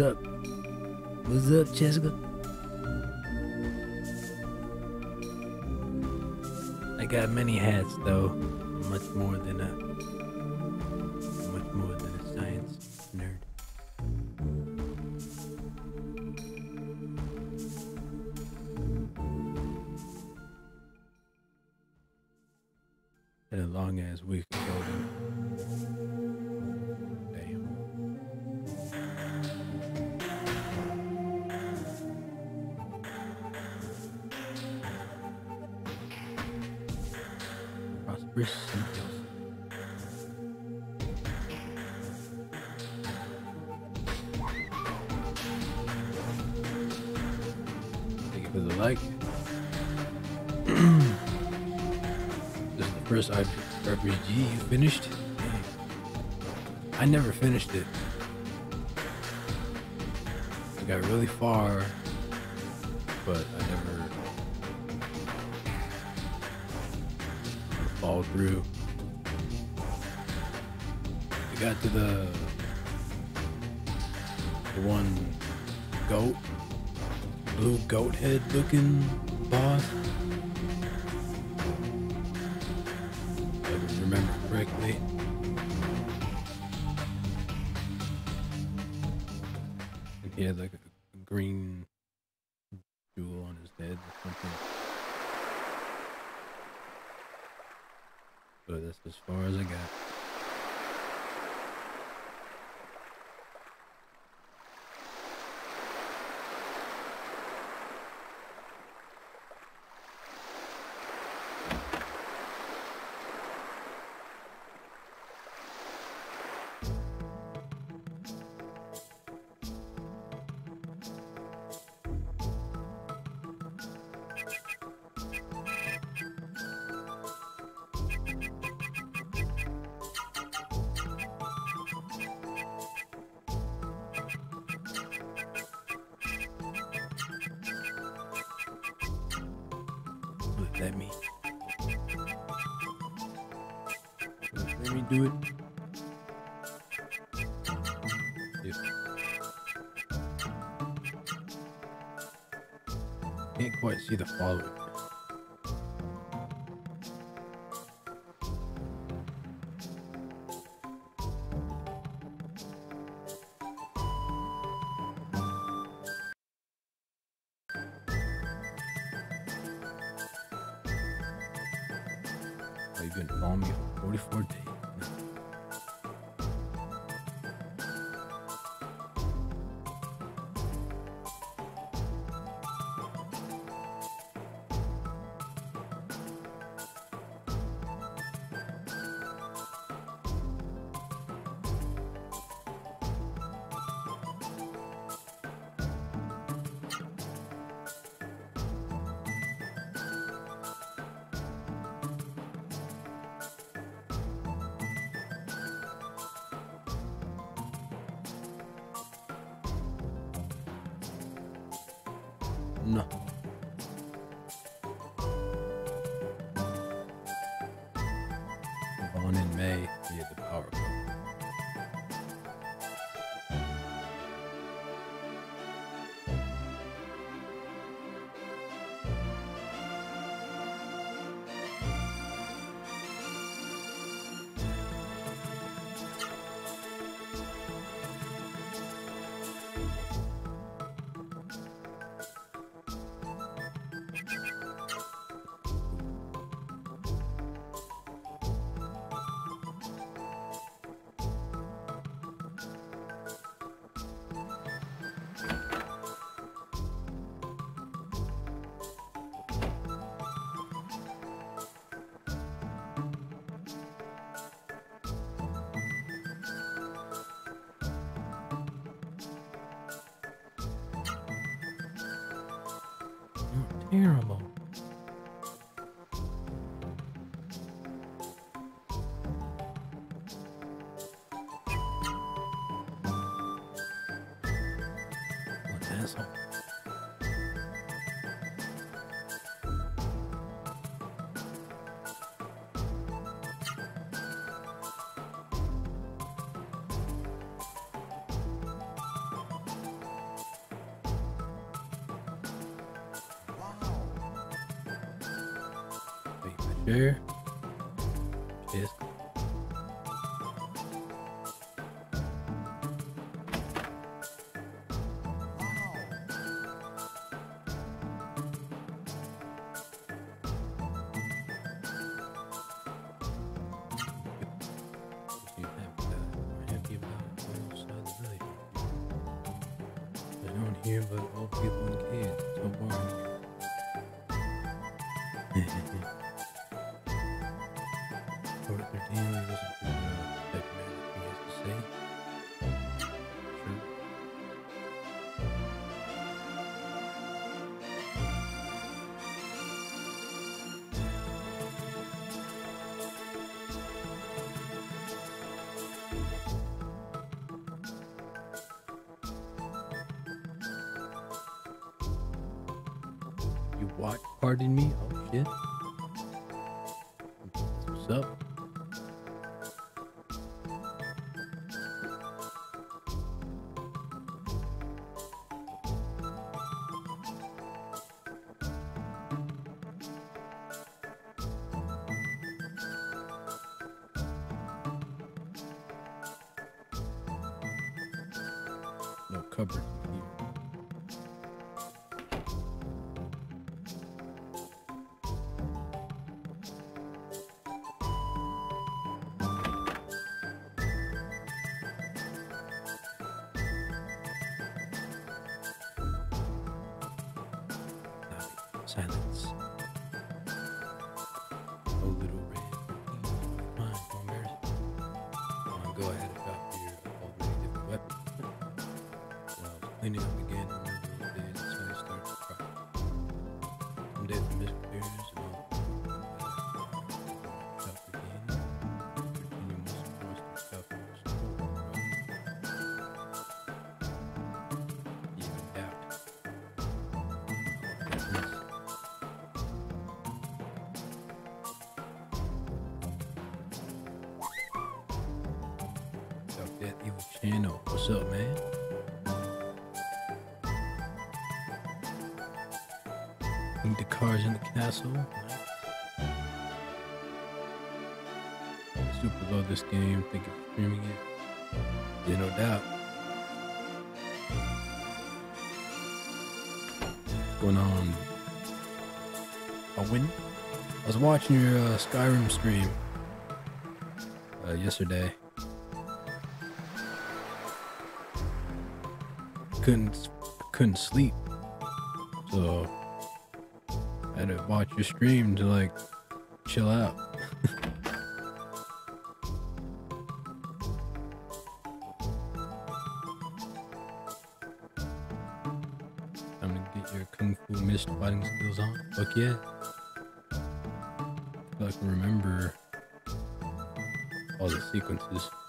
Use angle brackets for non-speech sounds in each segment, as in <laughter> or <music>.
up? What's up, Jessica? I got many hats though. Much more than a much more than a science nerd. Had a long ass week Thank you for the like. <clears throat> this is the first RPG you finished? I never finished it. I got really far, but I never fall through. We got to the the one goat, blue goat head looking boss. Let- me. Let me do it. Can't quite see the following. terrible. sure. Yes. here, but all people in. <laughs> You watch? Pardon me? Oh, shit. What's up? was watching your uh, Skyrim stream uh, yesterday. Couldn't couldn't sleep, so I had to watch your stream to like chill out. <laughs> I'm gonna get your kung fu mist fighting skills on. Fuck yeah. consequences.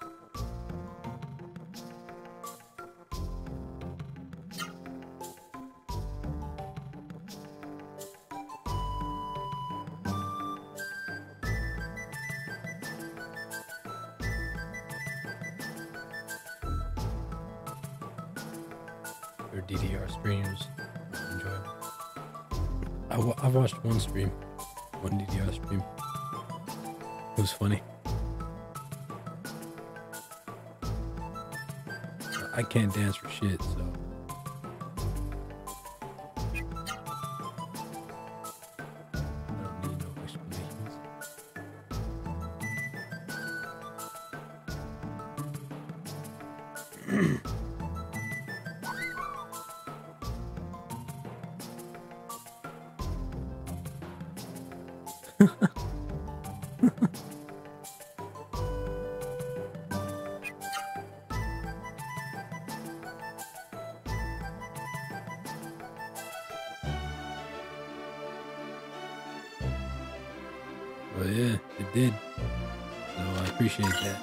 Appreciate that.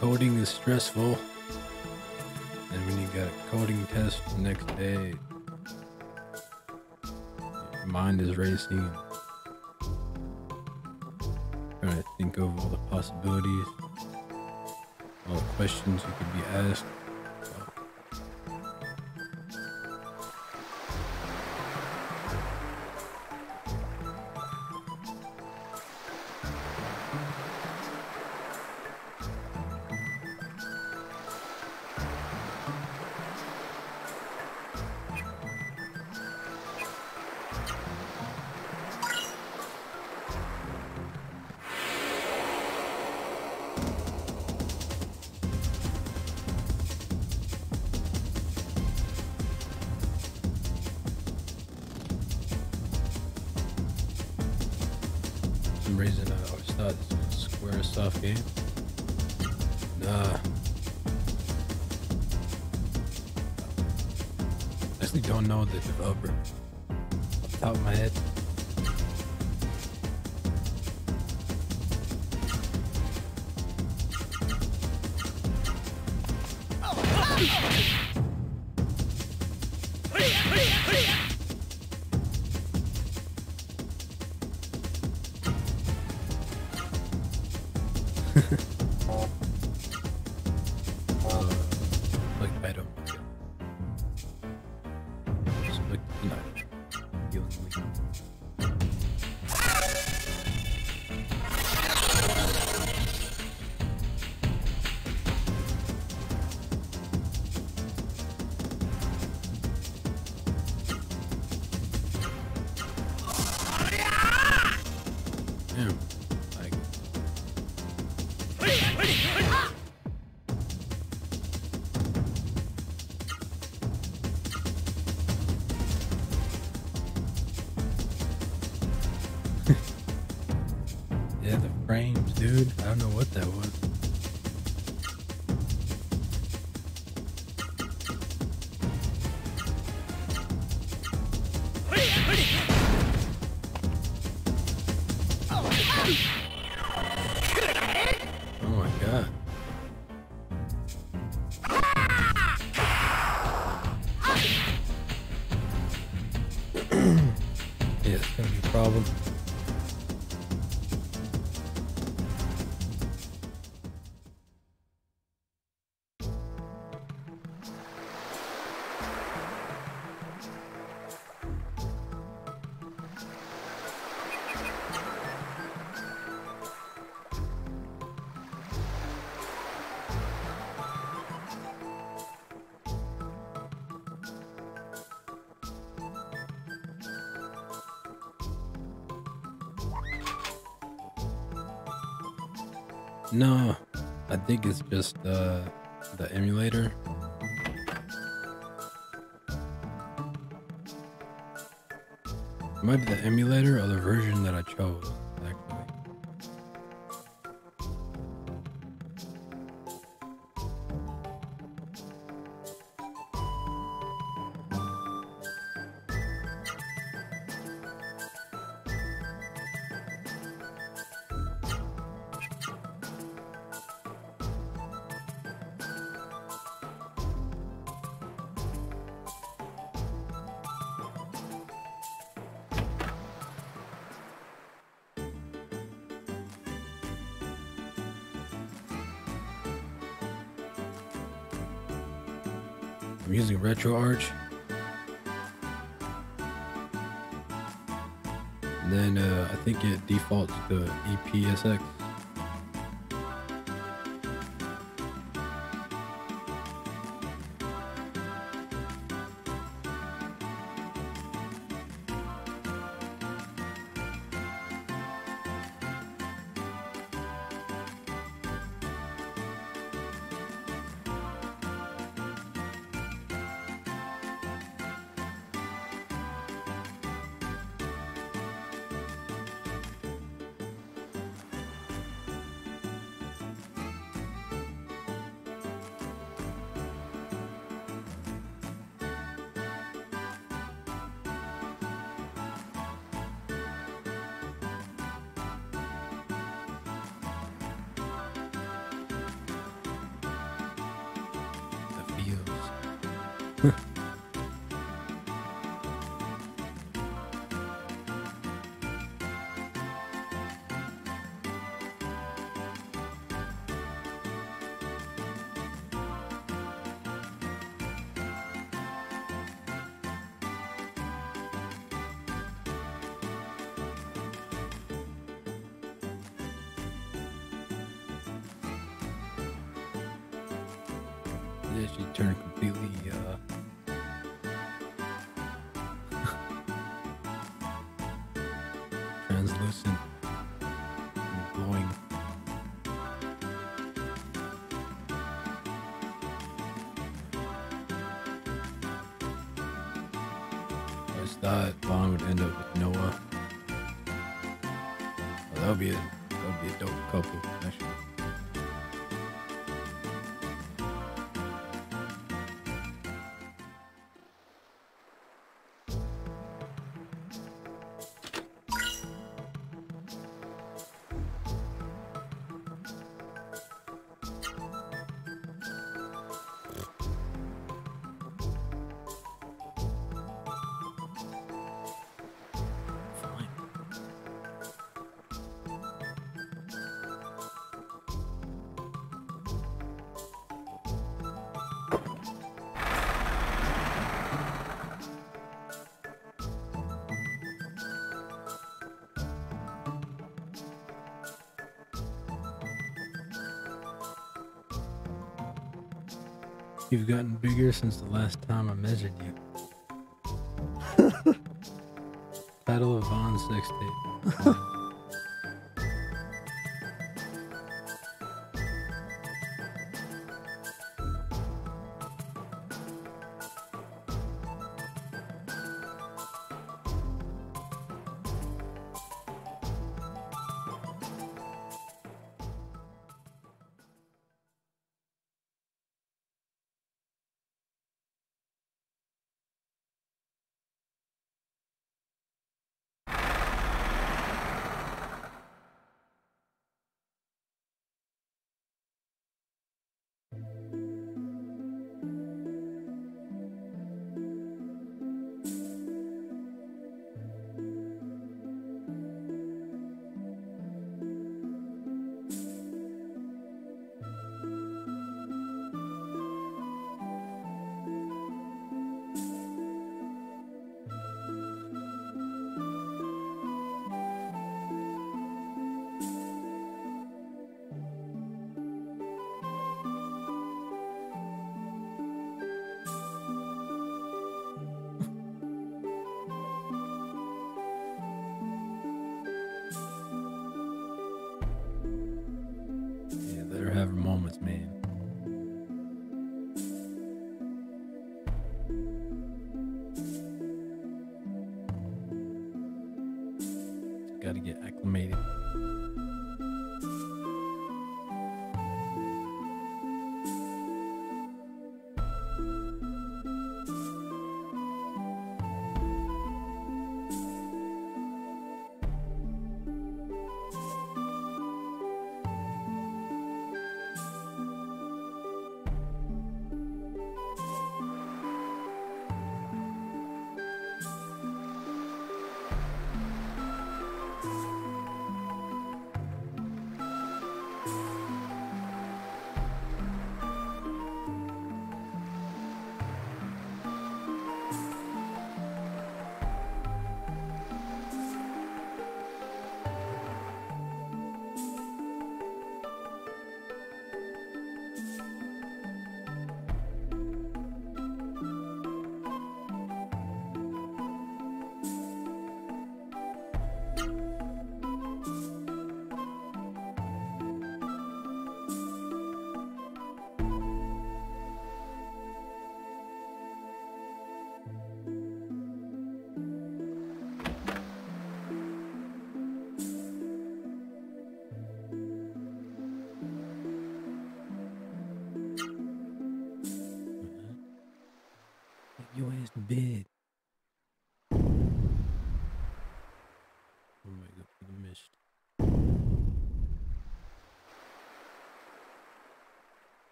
Coding is stressful. And when you got a coding test the next day, your mind is racing. Trying to think of all the possibilities, all the questions you could be asked. Frames, dude. I don't know what that was. Just uh, the emulator. It might be the emulator or the version that I chose, RetroArch. And then uh, I think it defaults to EPSX. You've gotten bigger since the last time I measured you. <laughs> Battle of Vahn 60. <laughs>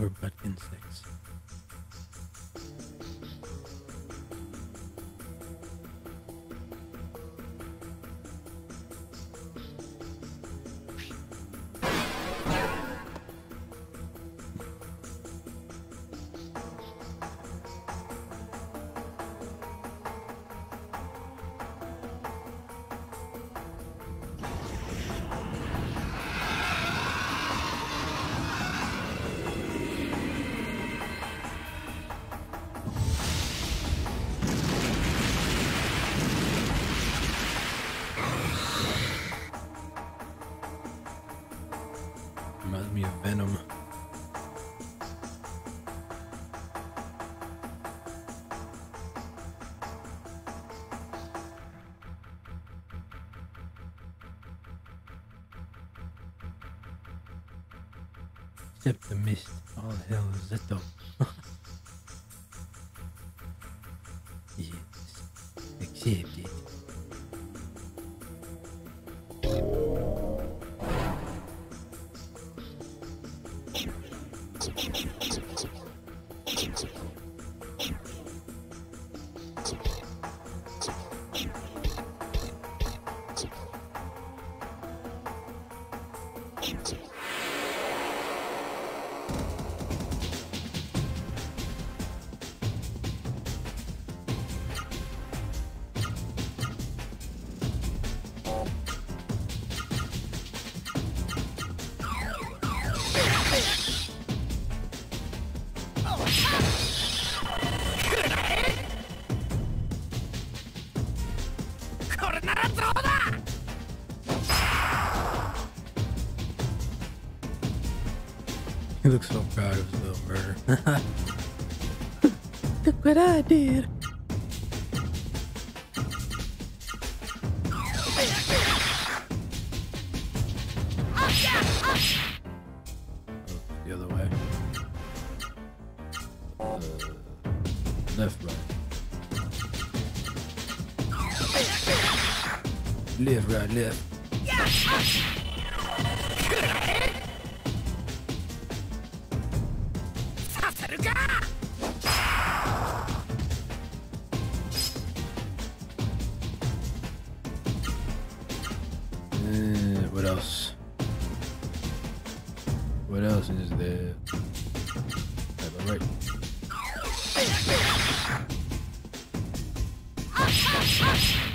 or butt insects. except the mist. All hell is it though? did. What else is there? All right. Ah, ah, ah.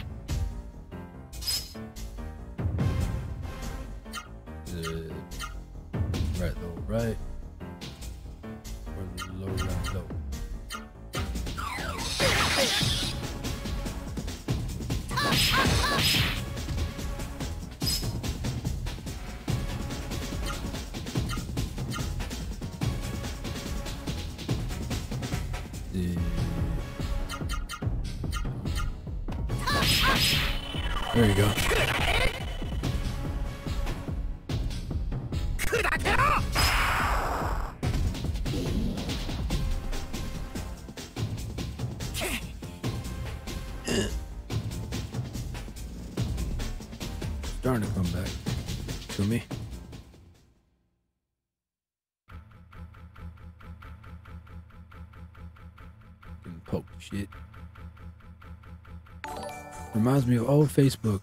Reminds me of old Facebook.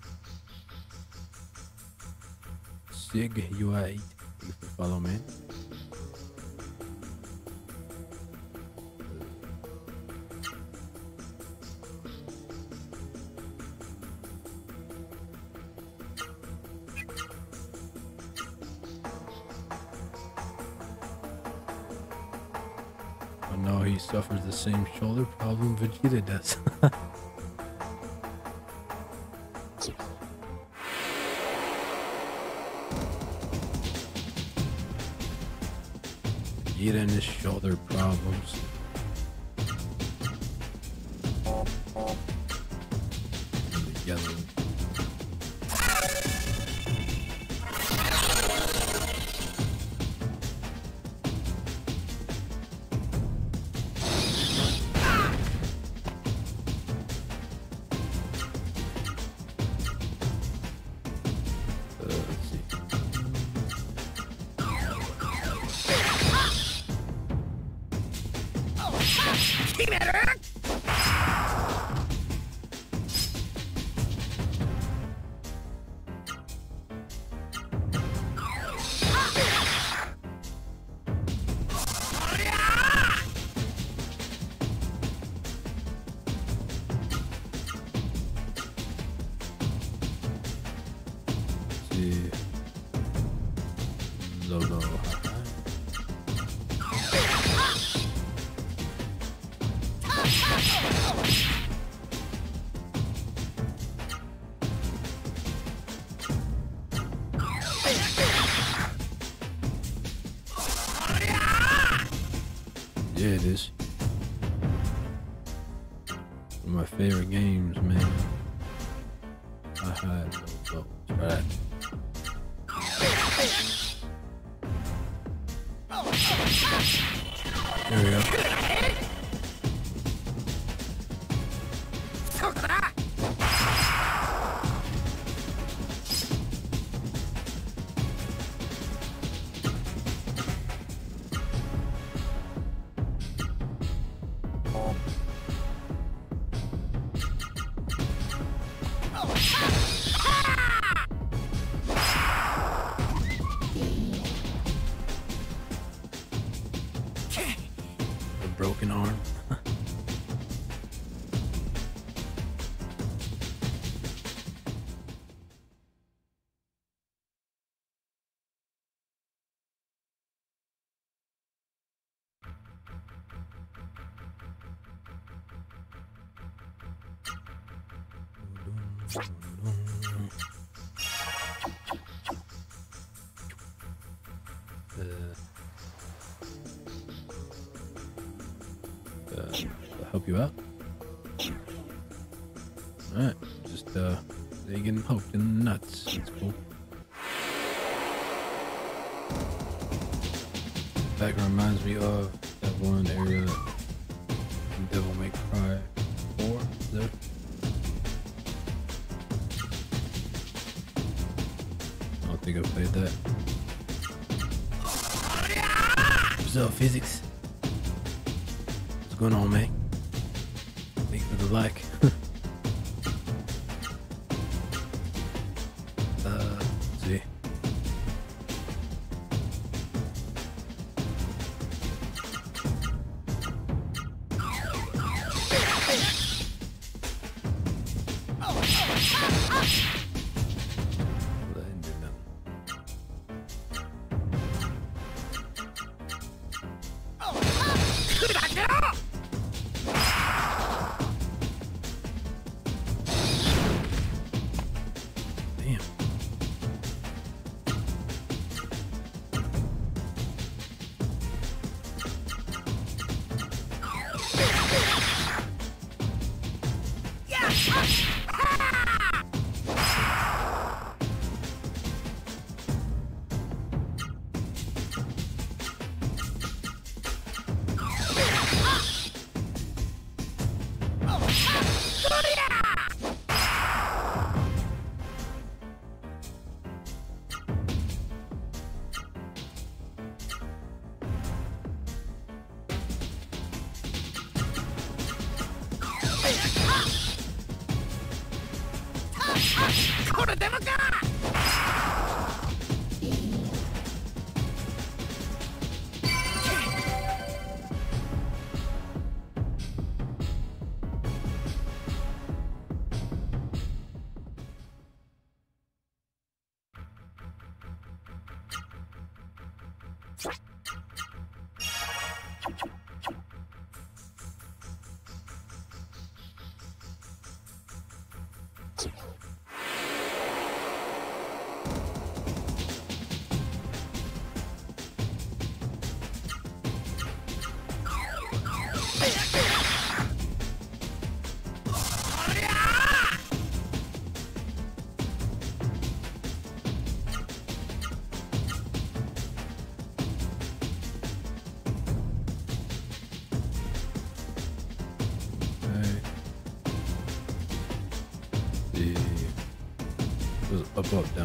Sig UI8. Thank you for follow, man. I know he suffers the same shoulder problem Vegeta does. <laughs> And his shoulder problems. Uh, uh, help you out. Alright, just uh, in the nuts. That's cool. Physics?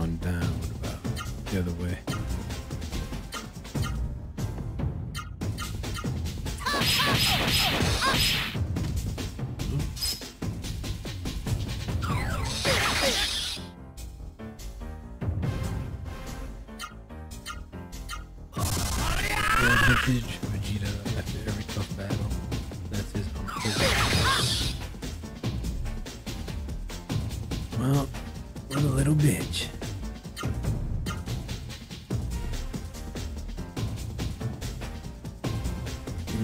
down, down.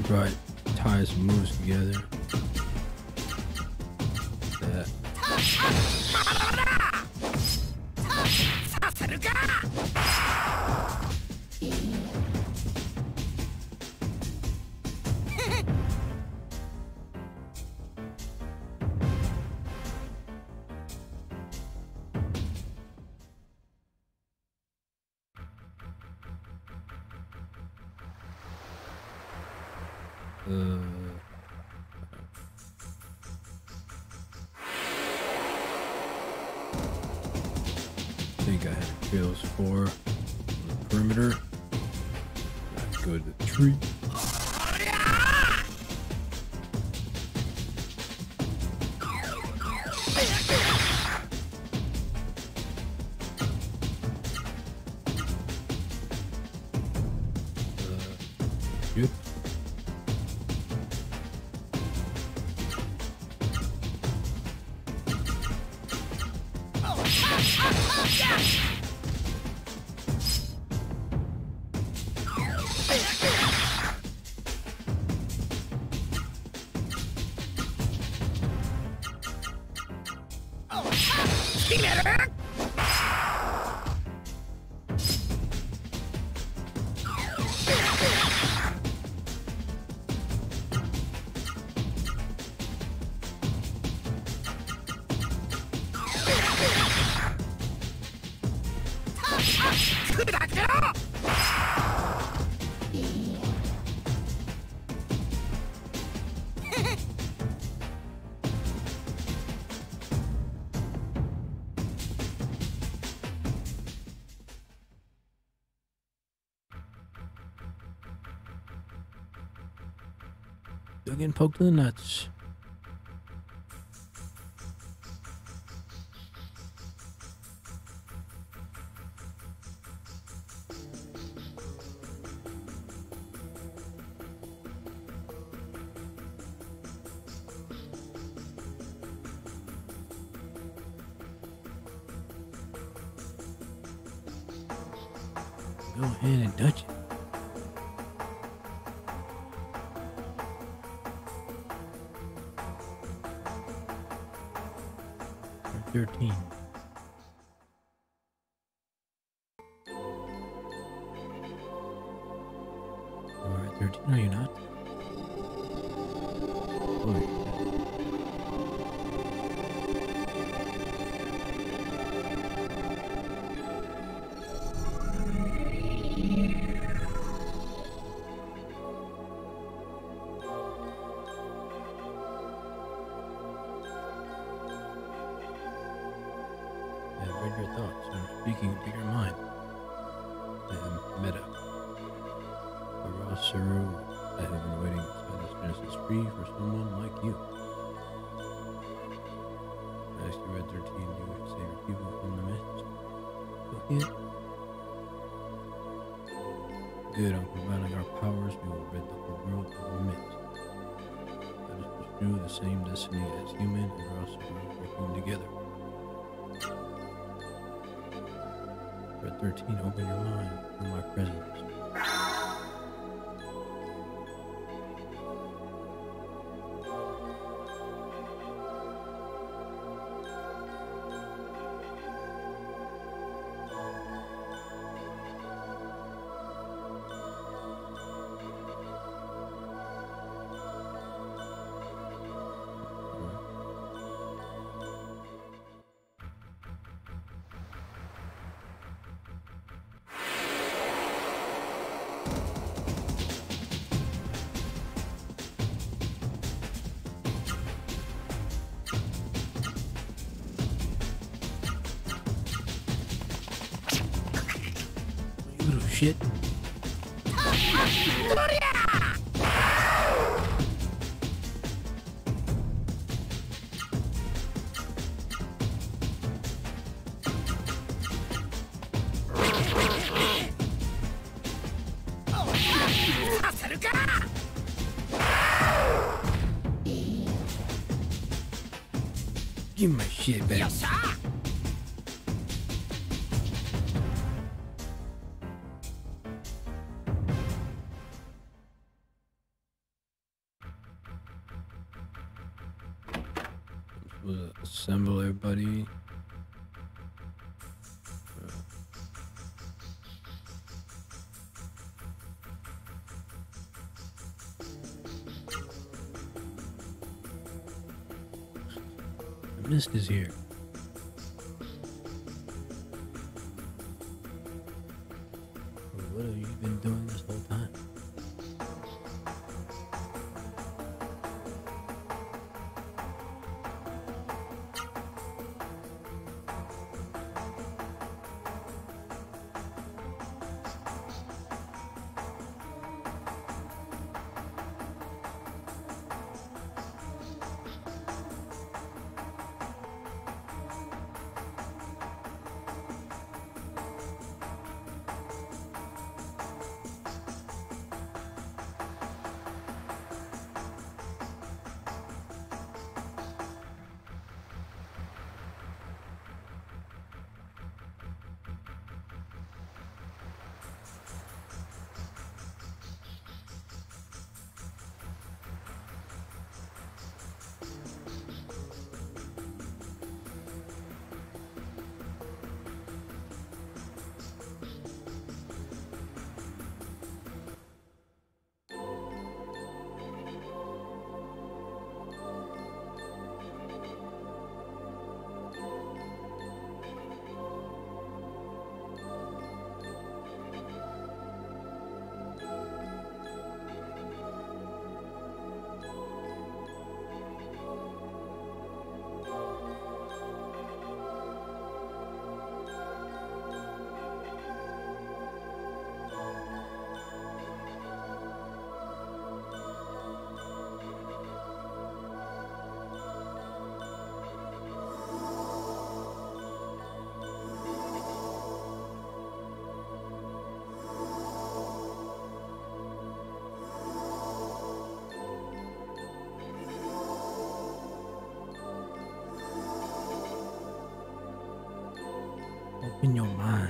right ties moves together. That. You're getting poked in the nuts. Shit. Mist is here. Open your mind.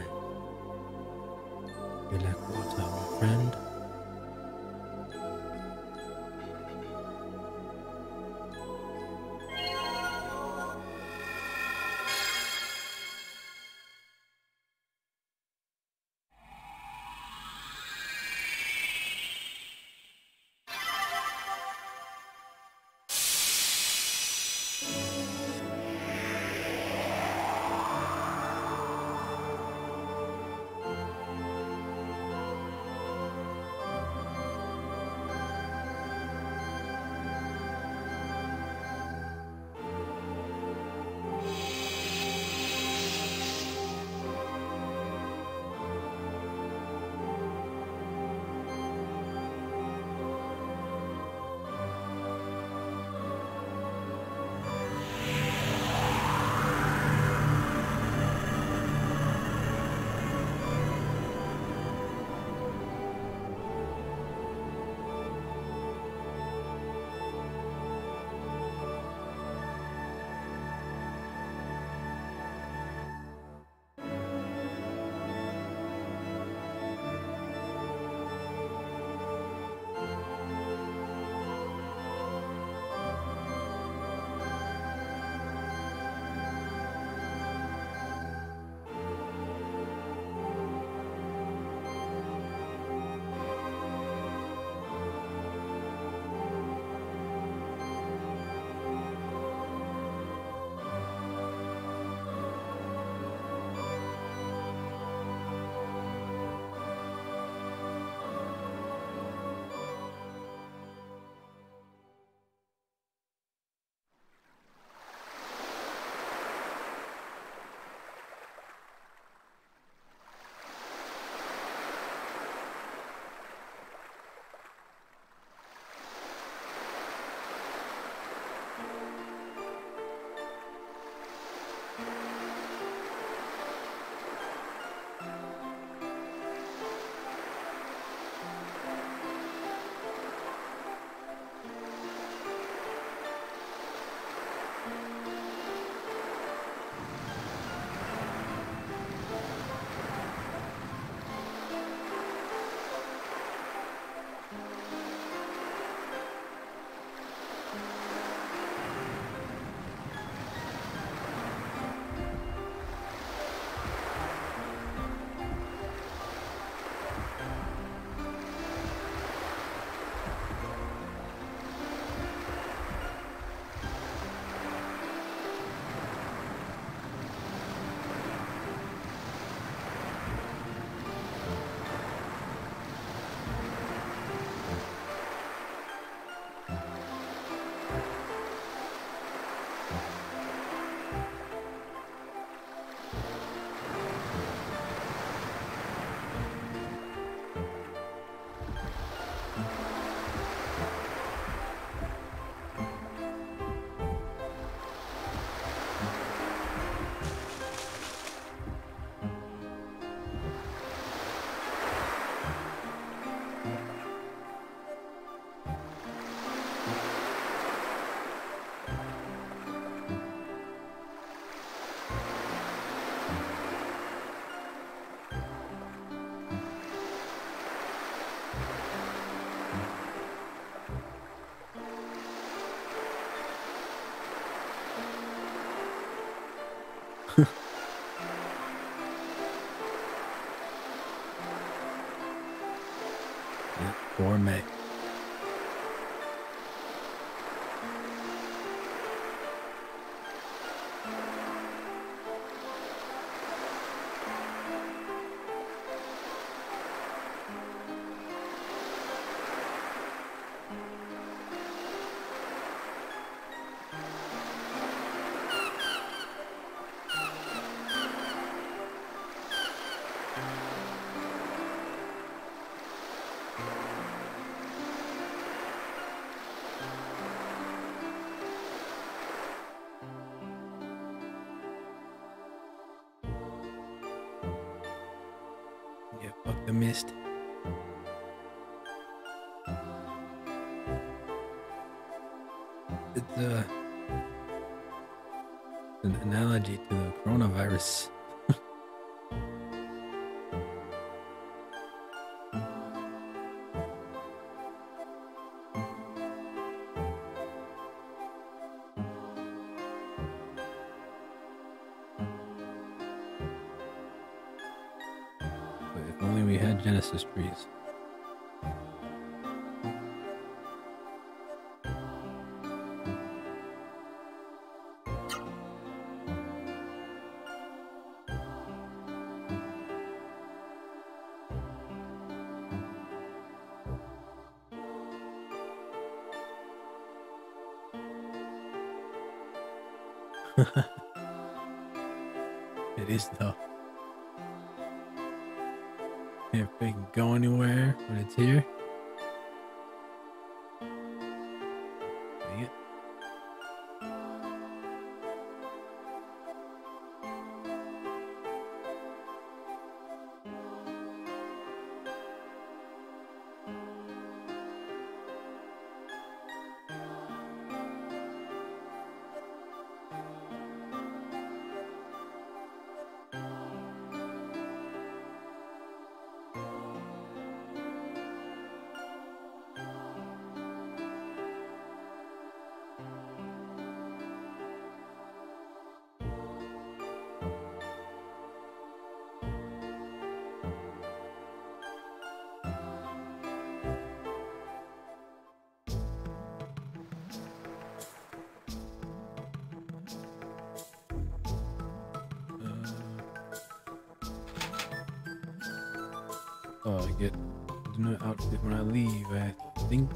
Gourmet. Yeah, the. It's uh, an analogy to the coronavirus. Oh, I get not outfit when I leave. I think.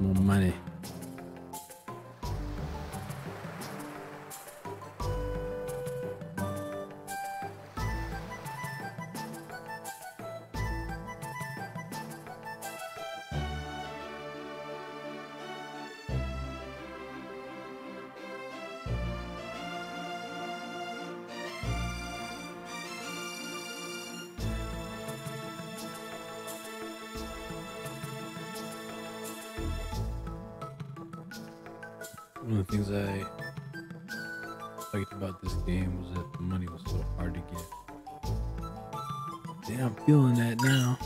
More money. One of the things I liked about this game was that the money was so hard to get. Yeah, I'm feeling that now.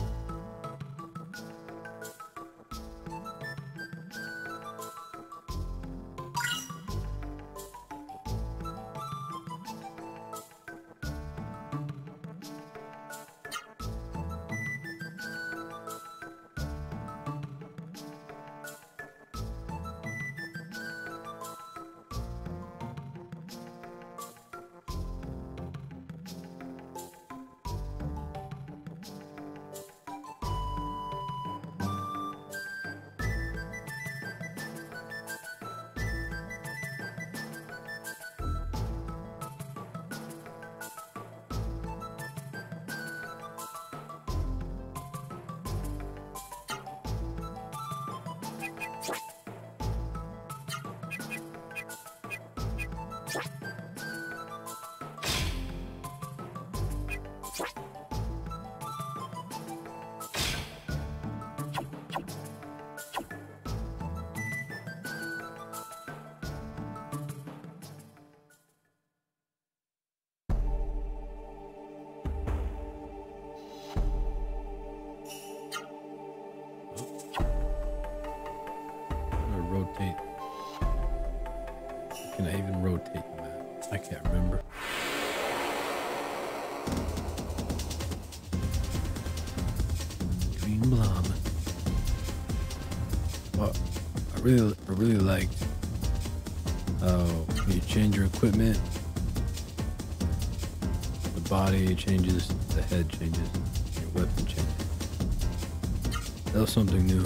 Really, I really liked how uh, you change your equipment, the body changes, the head changes, your weapon changes. That was something new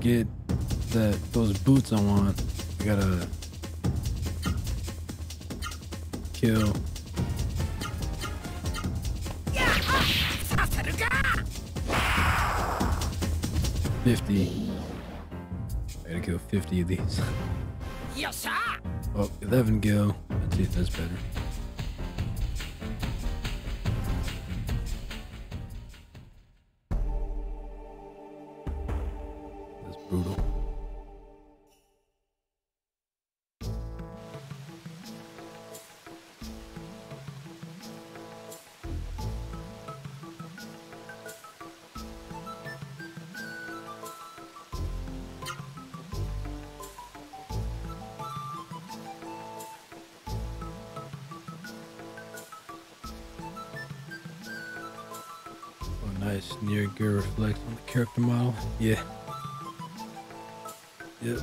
get that those boots I want, I gotta kill. Fifty. I gotta kill fifty of these. Oh, 11 gil. Let's see if that's better. Character model. Yeah. Yep.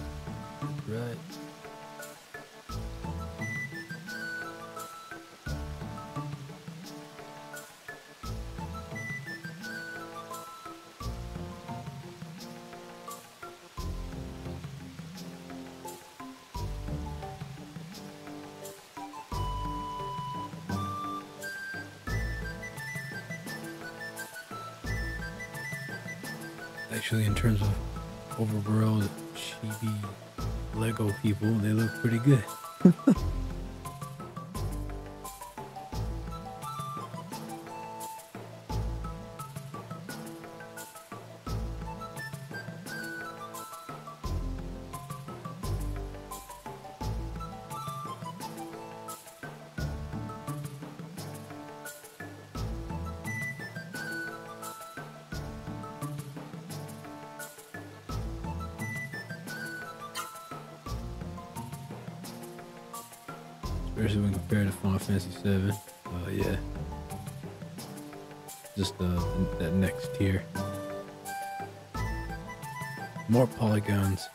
Especially when compared to Final Fantasy VII. Uh, yeah. Just uh, that next tier. More polygons.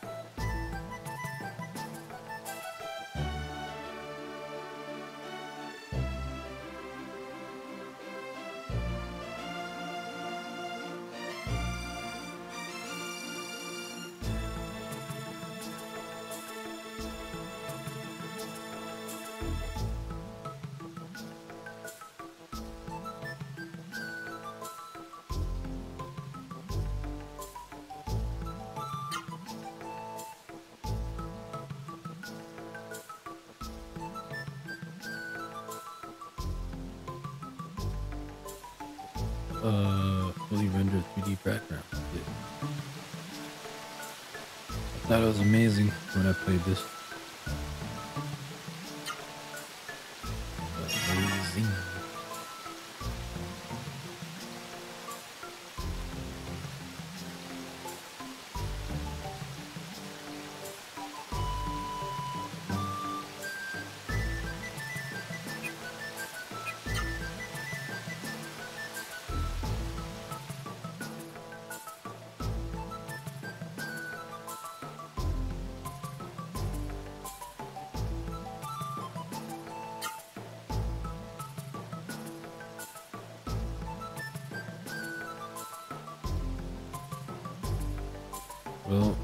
Well,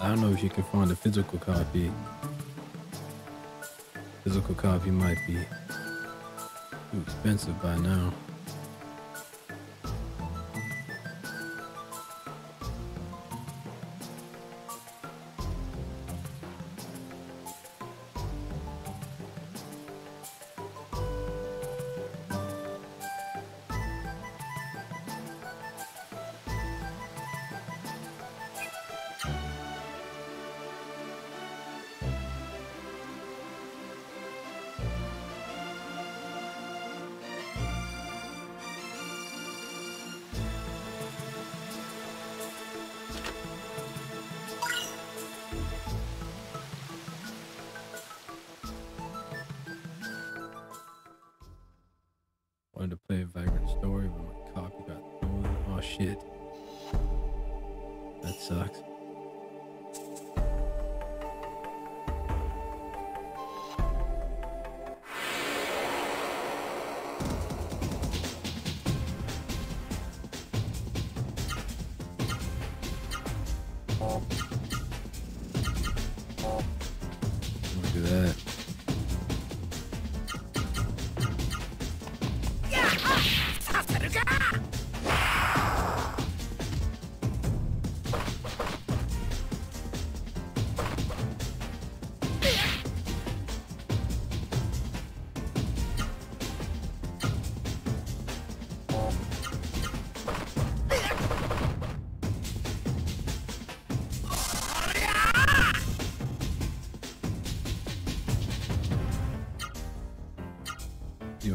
I don't know if you can find a physical copy. Physical copy might be too expensive by now.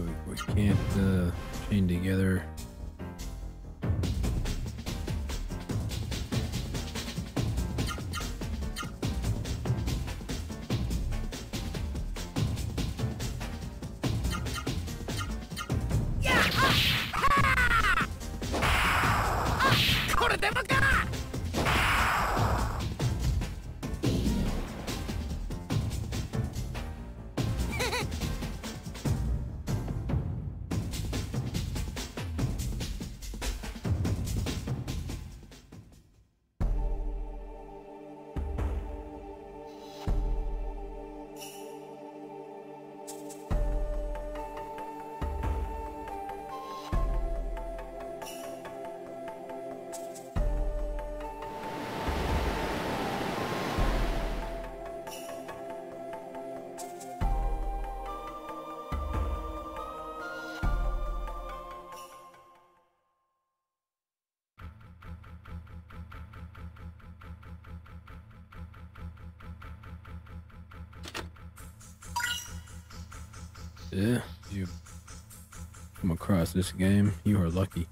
Know, we can't uh, chain together. Across this game, you are lucky.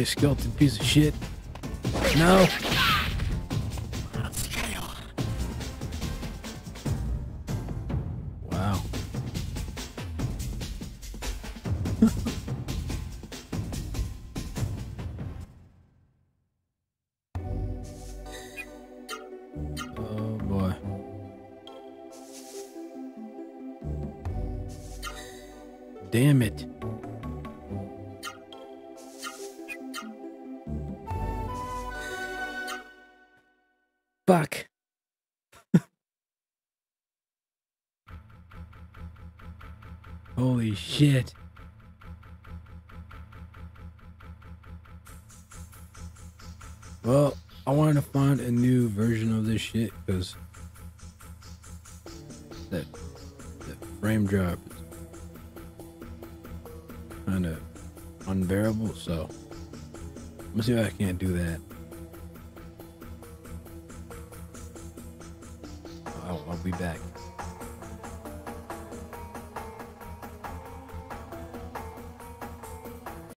You skeleton piece of shit. No.